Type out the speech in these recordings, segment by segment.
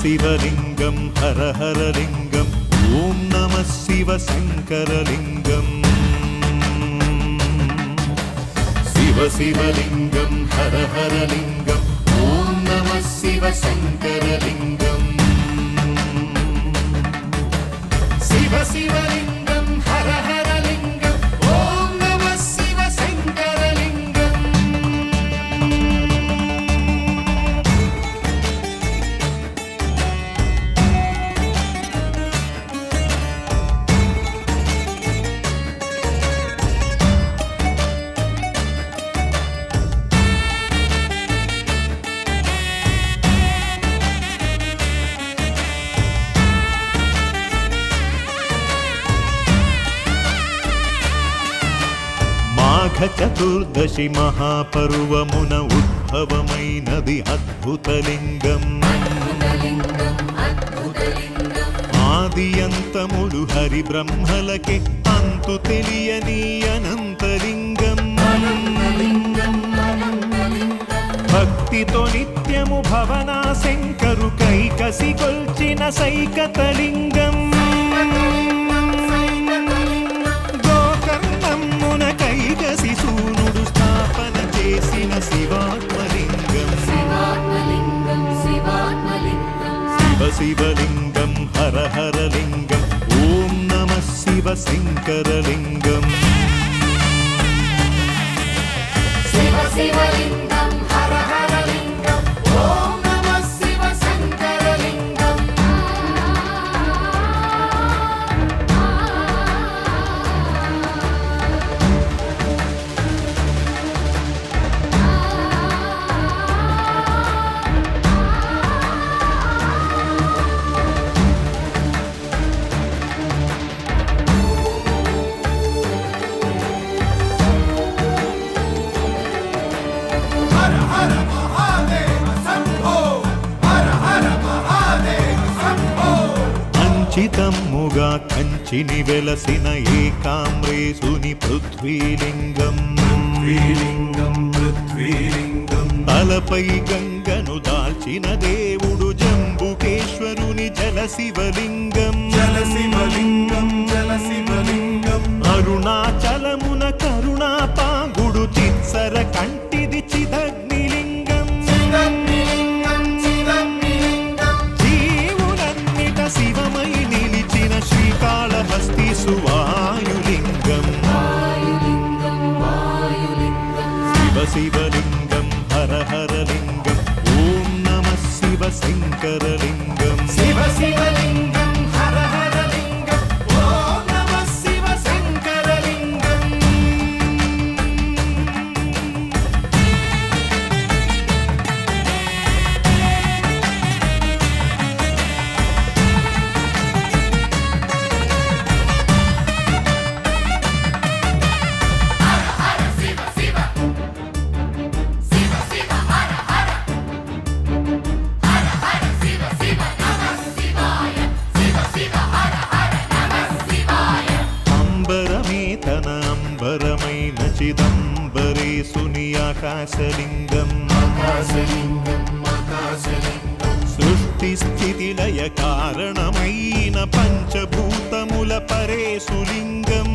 శివలింగం హర హర లింగం ఓం నమ శివ శంకరలింగం శివ శివలింగం హర హర లింగం మాఘ చతుర్దశి మహాపర్వమున ఉద్భవమైనది అద్భుతలింగం. ఆది అంతముడు హరి బ్రహ్మలకే అంతు తెలియని అనంతలింగం. భక్తితో నిత్యము భవనా శంకరు కైకసి కొల్చిన సైకతలింగం. शिवलिङ्गं हर हरलिङ्गं ॐ नमः शिव शिङ्करलिङ्गम् అంచితమ్ముగా కంచిని వెలసిన ఏకామ్రేసుని పృథ్వీలింగం. శ్రీలింగం పృథ్వీలింగం. తలపై గంగను దాల్చిన దేవుడు జంబుకేశ్వరుని జలశివలింగం. జలశివలింగం జలశివలింగం. Siva Siva Linga. सुनि आकाशलिङ्गम् कारणमयिन पञ्चभूतमुल परे सुलिङ्गं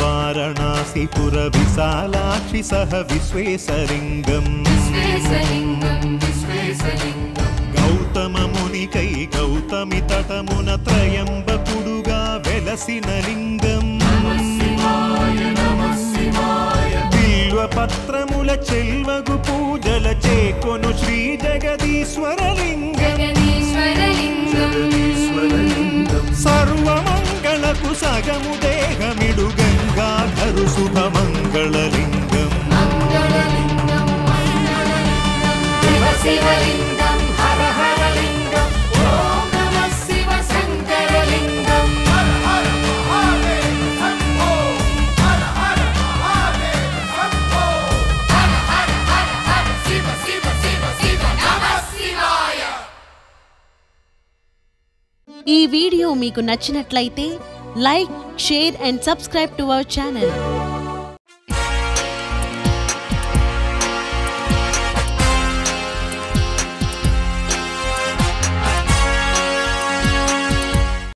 వారణాసిపుర విశాలాక్షి సహ విశ్వేశలింగం. విశ్వేశలింగం గౌతమ మునికై గౌతమి తటమున త్రయంబకుడుగా వెలసిన లింగం. పత్రముల చెల్వగు పూజల చేకొను శ్రీ జగదీశ్వరలింగం. సర్వమంగళకు సగము దేహమిడు గంగాధరు శుభమంగళలింగం మీకు నచ్చినట్లయితే like share and subscribe to our channel.